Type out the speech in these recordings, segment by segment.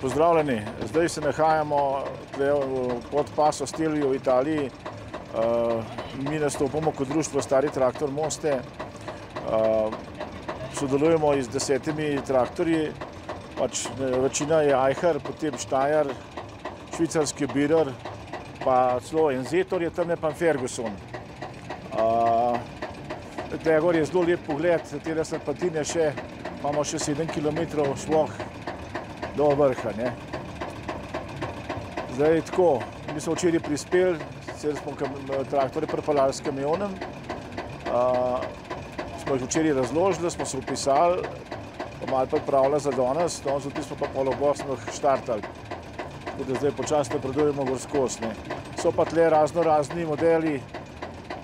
Pozdravljeni, zdaj se nahajamo v podpasu Stilju v Italiji. Eh, mi nastopamo kot društvo Stari traktor Moste. Uh, sodelujemo z desetimi traktorji, pač večina je Eicher, potem Štajar, švicarski Birer, pa celo Enzetor je tam ne pa Ferguson. Tegor je zelo lep pogled, tere Sarpatine še, imamo še 7 km šloh do vrha. Ne. Zdaj tako, mi smo včeraj prispeli, sicer smo traktore prepalali s kamionem, uh, smo jih včeraj razložili, smo se upisali, pa malo pripravljali za danes, danes tudi smo pa polo gor smo jih štartali. Tako da zdaj počasno napredujemo gorskost. Ne. So pa tle razno razni modeli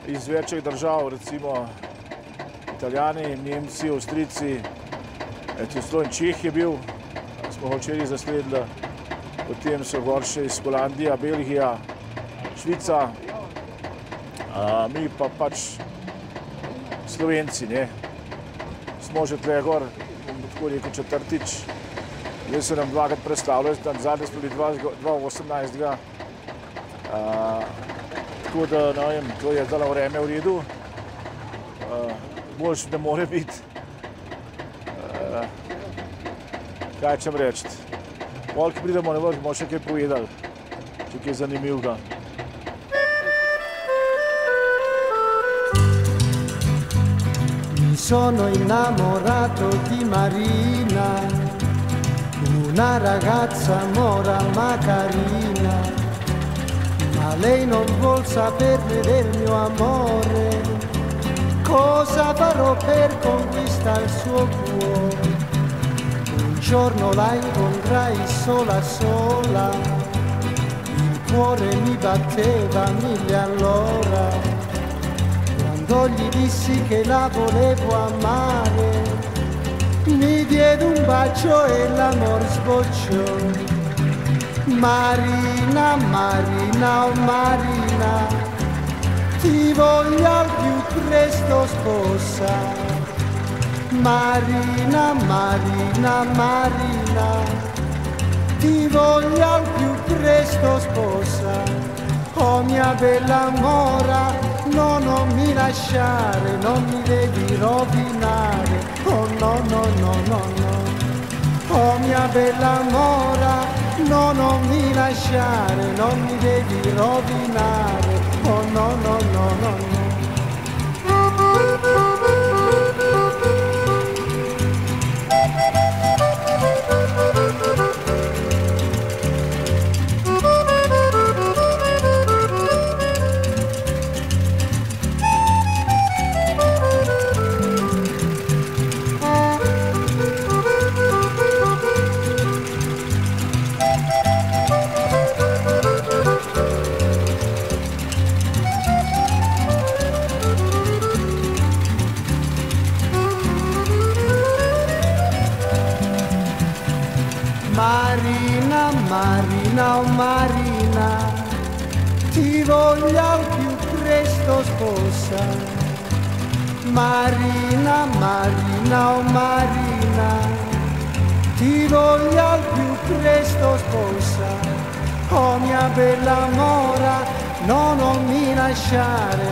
iz večjih držav, recimo Italijani, Nemci, Avstrici, Sloven Čeh je bil, smo včeraj zasledili, potem so gor še iz Holandija, Belgija, Švica, a, mi pa pač Slovenci, ne. Smo že tle gor, bom tako rekel četrtič, zdaj se nam dvakrat predstavljajo, zadnje smo bili 2018. Tako da, ne vem, to je zdaj vreme v redu, boljš ne more biti. Kaj čem reči? Pol, ki pridemo vrh, bomo še kaj povedali, če kaj zanimivega. Mi sono innamorato di Marina, una ragazza mora ma carina, ma lei non vuol saperne del mio amore, cosa farò per conquistare il suo cuore? Giorno la incontrai sola sola, il cuore mi batteva mille all'ora quando gli dissi che la volevo amare, mi diede un bacio e l'amor sbocciò. Marina, Marina, oh Marina, ti voglio al più presto sposa. Marina, Marina, Marina, ti voglio al più presto sposa. Oh mia bella mora, no, non mi lasciare, non mi devi rovinare, oh no, no, no, no, no. Oh mia bella mora, no, non mi lasciare, non mi devi rovinare, oh no, no, no, no, no.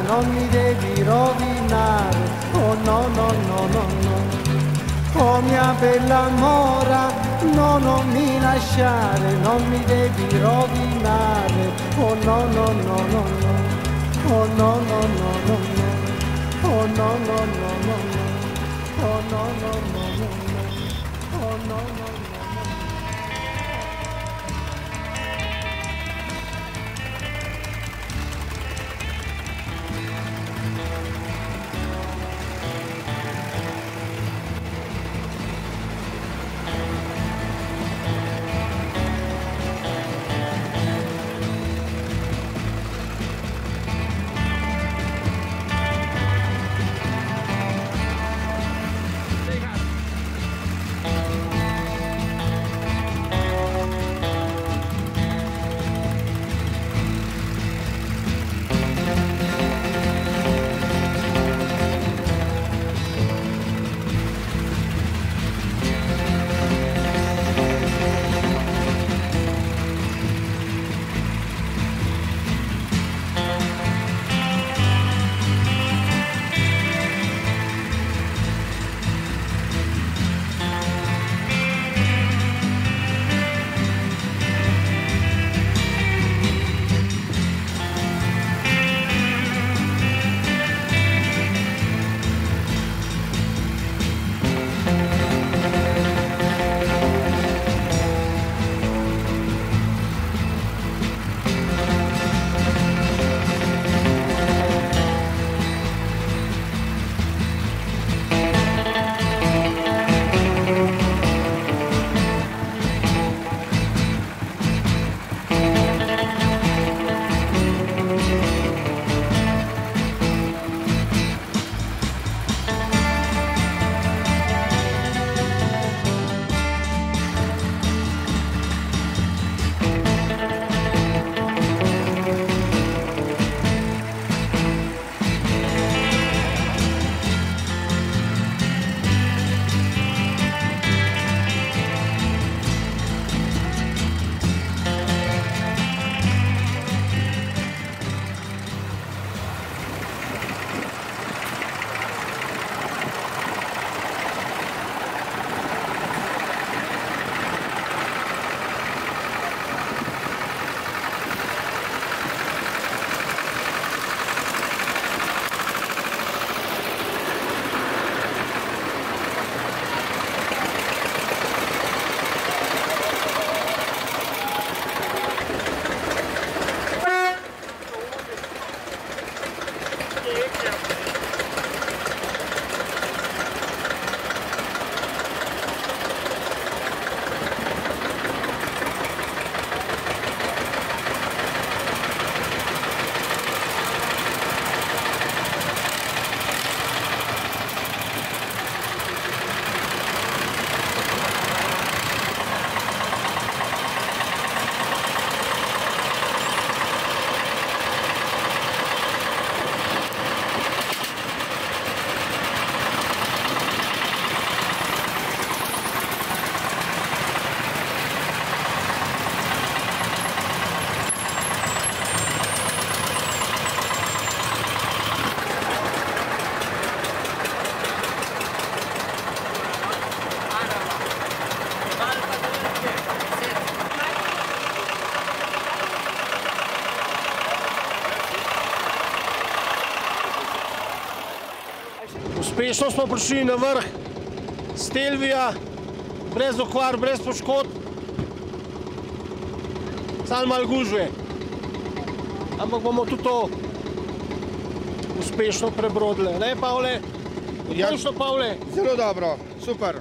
Non mi devi rovinare. Oh no, no, no, no, no. Oh mia bella mora, no, non mi lasciare, non mi devi rovinare. Oh no, no, no, no, no. Oh no, no, no, no, no. Oh no, no, no, no, no. Oh no, no, no. Uspešno smo prišli na vrh Stelvija, brez okvar, brez poškodb. Samo malo gužve. Ampak bomo tudi to uspešno prebrodili. Ne, Pavle? Uspešno, Pavle? Zelo dobro, super.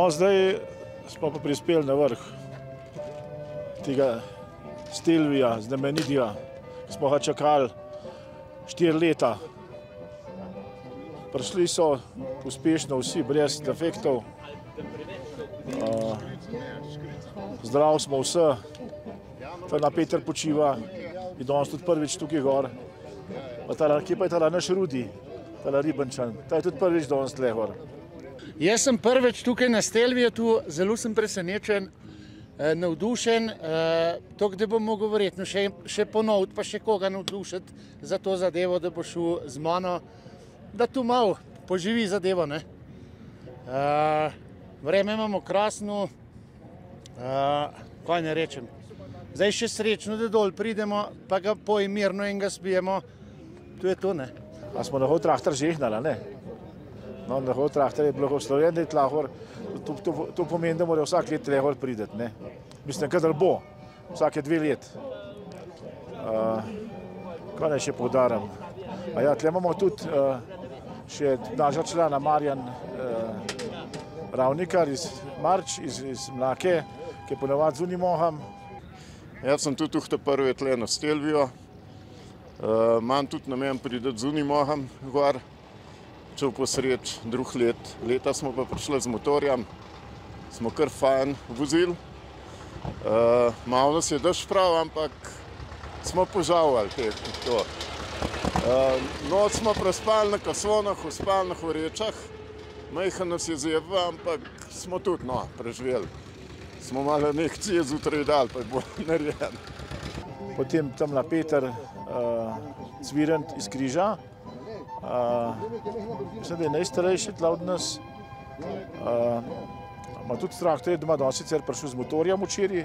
No, zdaj smo pa prispeli na vrh tega Stilvija, znamenitega, ki smo ga čakali štiri leta. Prišli so uspešno vsi, brez defektov. Uh, zdrav smo vse, ta Peter počiva in danes tudi prvič tukaj gor. Pa tala, kje pa je ta naš Rudi, ta Ribančan, ta je tudi prvič danes tle gor. Jaz sem prvič tukaj na Stelviju, zelo sem presenečen, eh, navdušen. eh, To, da bom mogel verjetno še, še ponoviti, pa še koga navdušiti za to zadevo, da bo šel z mano, da tu malo poživi zadevo. Ne? Eh, Vreme imamo krasno, kaj ne rečem. Zdaj še srečno, da dol pridemo, pa ga poimirno in ga spijemo. To je to, ne? A smo hod traktor žehnali, ne? No, na hod traktor je blagoslovljen, da je tlahor. To, to, to pomeni, da mora vsak let tlahor prideti, ne? Mislim, kadar bo, vsake dve let. Uh, kaj naj še poudaram? A ja, tle imamo tudi uh, še našega člana Marjan uh, Ravnikar iz Marč, iz, iz Mlake, ki je ponovadi z Unimoham. Jaz sem tudi tukaj prvi tle na Stelvijo. Uh, imam tudi namen priti z Unimogom gor, če posreč drug let. Leta smo pa prišli z motorjem, smo kar fajn vozili. Uh, malo nas je dež prav, ampak smo požavali te, to. Uh, noč smo prespali na kasonah, v spalnih vrečah, majhen nas je zjeba, ampak smo tudi no, preživeli. Smo malo nekcije zjutraj dali, pa je bilo narejeno. potem tam na Peter uh, Cvirent iz Križa. Da je najstarejši tla od nas. Ima tudi traktor, doma danes sicer prišel z motorjem včeraj,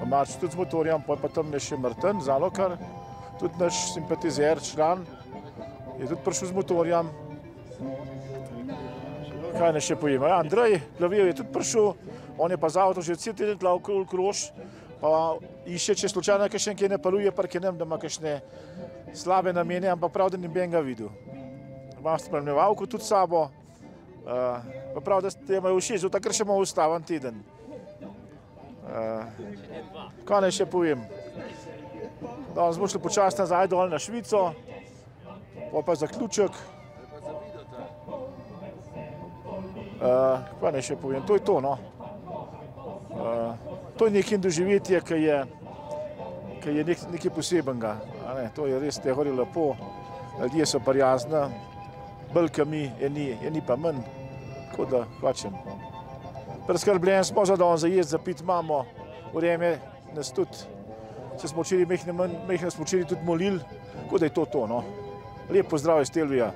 pa Marč tudi z motorjem, pa je pa tam je še Martin Zalokar, tudi naš simpatizer, član, je tudi prišel z motorjem. Kaj ne še pojema? Ja, Andrej Plavijev je tudi prišel, on je pa za avto že cel teden tla okoli krož, pa išče, če slučajno kakšen kje ne paruje, pa nem, da ima kakšne slabe namene, ampak prav, da ni ben ga videl. Imam spremljevalko tudi sabo, uh, pa prav, da ste imajo všeč, zato ker še imamo ustaven teden. Uh, kaj naj še povem? Danes smo šli počasi nazaj dol na Švico, pol pa zaključek. Uh, kaj naj še povem? To je to, no. Uh, to je nekaj doživetje, ki je, ki je nek, nekaj posebenega. Ne? To je res te gori lepo, ljudje so prijazni, bolj kot mi, eni, eni pa manj. Tako da hočem. Preskrbljen smo za dan, za jesti, za pit imamo, vreme nas tudi. Se smo včeraj, mehne, smo včeraj tudi molili, tako da je to to. No. Lep pozdrav iz Telvija.